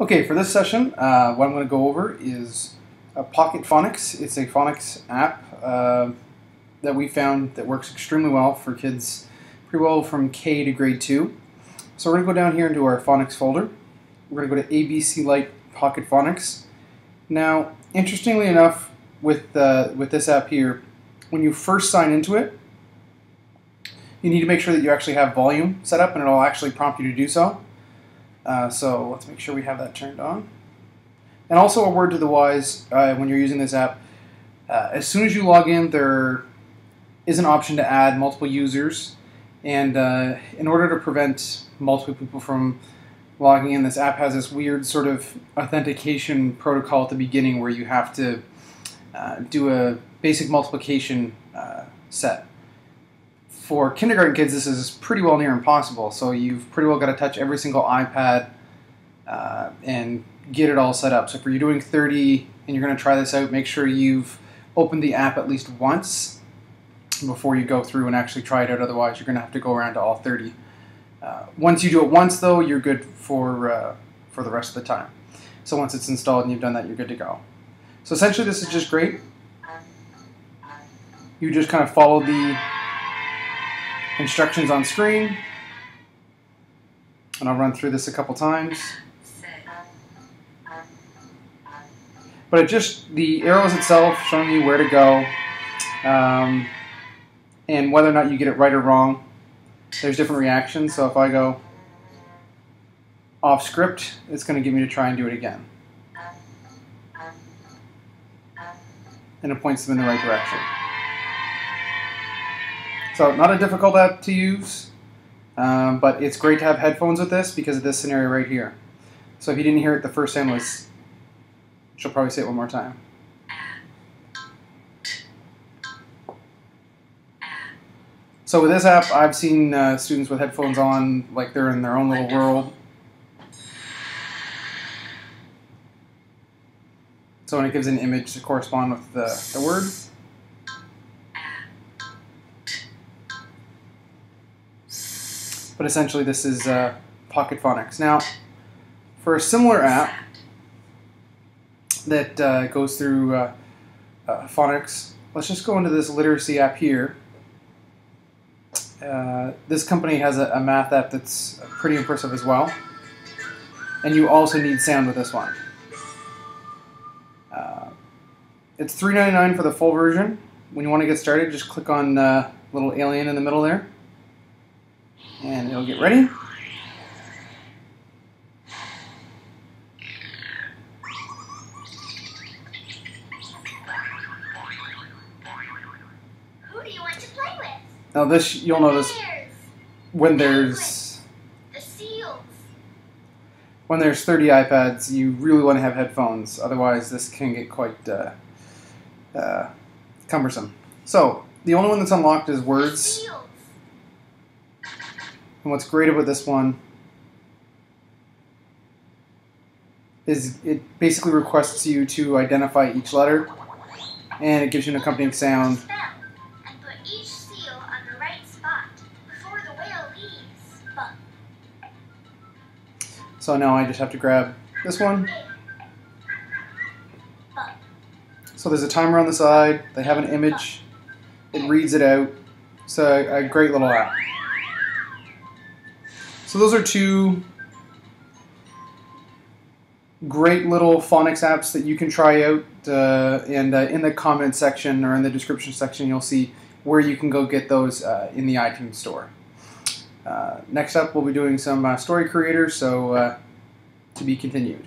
Okay, for this session, uh, what I'm going to go over is uh, Pocketphonics. It's a phonics app uh, that we found that works extremely well for kids pretty well from K to grade 2. So we're going to go down here into our phonics folder. We're going to go to ABC Lite Pocketphonics. Now, interestingly enough, with, uh, with this app here, when you first sign into it, you need to make sure that you actually have volume set up and it'll actually prompt you to do so. Uh, so let's make sure we have that turned on. And also a word to the wise uh, when you're using this app, uh, as soon as you log in, there is an option to add multiple users. And uh, in order to prevent multiple people from logging in, this app has this weird sort of authentication protocol at the beginning where you have to uh, do a basic multiplication uh, set for kindergarten kids, this is pretty well near impossible. So you've pretty well got to touch every single iPad uh, and get it all set up. So if you're doing 30 and you're going to try this out, make sure you've opened the app at least once before you go through and actually try it out. Otherwise, you're going to have to go around to all 30. Uh, once you do it once, though, you're good for uh, for the rest of the time. So once it's installed and you've done that, you're good to go. So essentially, this is just great. You just kind of follow the instructions on screen. And I'll run through this a couple times. But it just, the arrows itself showing you where to go um, and whether or not you get it right or wrong. There's different reactions, so if I go off script, it's going to get me to try and do it again. And it points them in the right direction. So not a difficult app to use, um, but it's great to have headphones with this because of this scenario right here. So if you didn't hear it the first time, was she'll probably say it one more time. So with this app, I've seen uh, students with headphones on like they're in their own little world. So when it gives an image to correspond with the, the word. But essentially this is uh, Pocketphonics. Now, for a similar app that uh, goes through uh, uh phonics, let's just go into this literacy app here. Uh, this company has a, a, math app that's pretty impressive as well. And you also need sound with this one. Uh, it's $3.99 for the full version. When you want to get started, just click on the little alien in the middle there. And it'll get ready. Who do you want to play with? Now this, you'll notice when there's the seals. when there's 30 iPads, you really want to have headphones. Otherwise, this can get quite uh, uh, cumbersome. So the only one that's unlocked is words. And what's great about this one is it basically requests you to identify each letter, and it gives you an accompanying sound. So now I just have to grab this one. So there's a timer on the side, they have an image, it reads it out. So a great little app. So those are two great little phonics apps that you can try out. Uh, and uh, in the comment section or in the description section, you'll see where you can go get those uh, in the iTunes store. Uh, next up, we'll be doing some uh, story creators, so uh, to be continued.